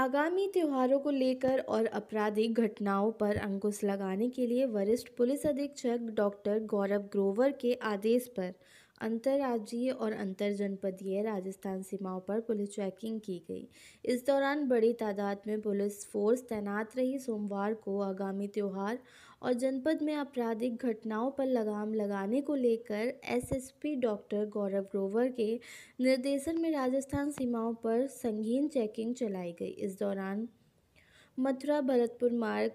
आगामी त्योहारों को लेकर और आपराधिक घटनाओं पर अंकुश लगाने के लिए वरिष्ठ पुलिस अधीक्षक डॉक्टर गौरव ग्रोवर के आदेश पर अंतर्राज्यीय और अंतरजनपदीय राजस्थान सीमाओं पर पुलिस चेकिंग की गई। इस दौरान बड़ी तादाद में पुलिस फोर्स तैनात रही। सोमवार को आगामी त्यौहार और जनपद में आपराधिक घटनाओं पर लगाम लगाने को लेकर एसएसपी डॉक्टर गौरव ग्रोवर के निर्देशन में राजस्थान सीमाओं पर संगीन चेकिंग चलाई गई। इस दौरान मथुरा, भरतपुर मार्ग,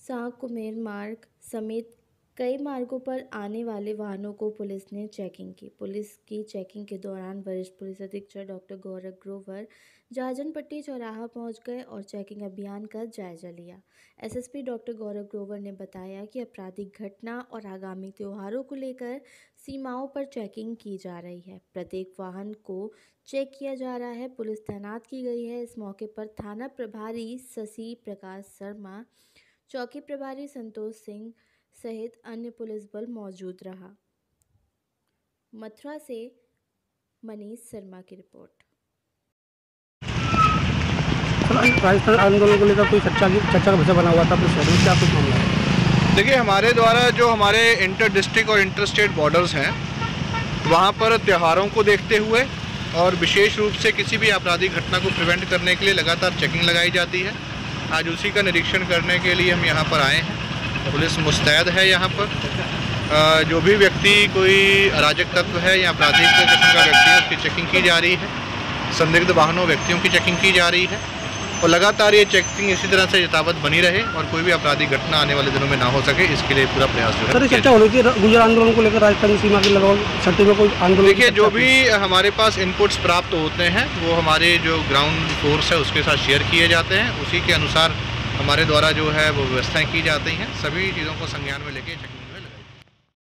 साकुमेर मार्ग समेत कई मार्गों पर आने वाले वाहनों को पुलिस ने चेकिंग की। पुलिस की चेकिंग के दौरान वरिष्ठ पुलिस अधीक्षक डॉक्टर गौरव ग्रोवर, जाजनपट्टी चौराहा पहुँच गए और चेकिंग अभियान का जायजा लिया। एसएसपी डॉक्टर गौरव ग्रोवर ने बताया कि आपराधिक घटना और आगामी त्योहारों को लेकर सीमाओं पर चेकिंग की जा रही है। प्रत्येक वाहन को चेक किया जा रहा है। पुलिस तैनात की गई है। इस मौके पर थाना प्रभारी शशि प्रकाश शर्मा, चौकी प्रभारी संतोष सिंह सहित अन्य पुलिस बल मौजूद रहा। मथुरा से मनीष शर्मा की रिपोर्ट। राजस्थान आंदोलन को लेकर कोई चर्चा की चर्चा का विषय बना हुआ था अपने शहर में? क्या कुछ मामला है? देखिए हमारे द्वारा जो हमारे इंटर डिस्ट्रिक्ट और इंटर स्टेट बॉर्डर्स हैं वहाँ पर त्योहारों को देखते हुए और विशेष रूप से किसी भी आपराधिक घटना को प्रिवेंट करने के लिए लगातार चेकिंग लगाई जाती है। आज उसी का निरीक्षण करने के लिए हम यहाँ पर आए हैं। पुलिस मुस्तैद है यहाँ पर। जो भी व्यक्ति कोई अराजक तत्व है या आपराधिक किस्म का व्यक्ति है उसकी चेकिंग की जा रही है। संदिग्ध वाहनों व्यक्तियों की चेकिंग की जा रही है। और लगातार ये चेकिंग इसी तरह से यथावत बनी रहे और कोई भी आपराधिक घटना आने वाले दिनों में ना हो सके इसके लिए पूरा प्रयास जो है। चर्चा होनी थी गुजर आंदोलन को लेकर राजस्थान सीमा की लगाओ छठी में कोई आंदोलन देखिए जो भी हमारे पास इनपुट्स प्राप्त होते हैं वो हमारे जो ग्राउंड फोर्स है उसके साथ शेयर किए जाते हैं। उसी के अनुसार हमारे द्वारा जो है वो व्यवस्थाएँ की जाती हैं, सभी चीज़ों को संज्ञान में लेके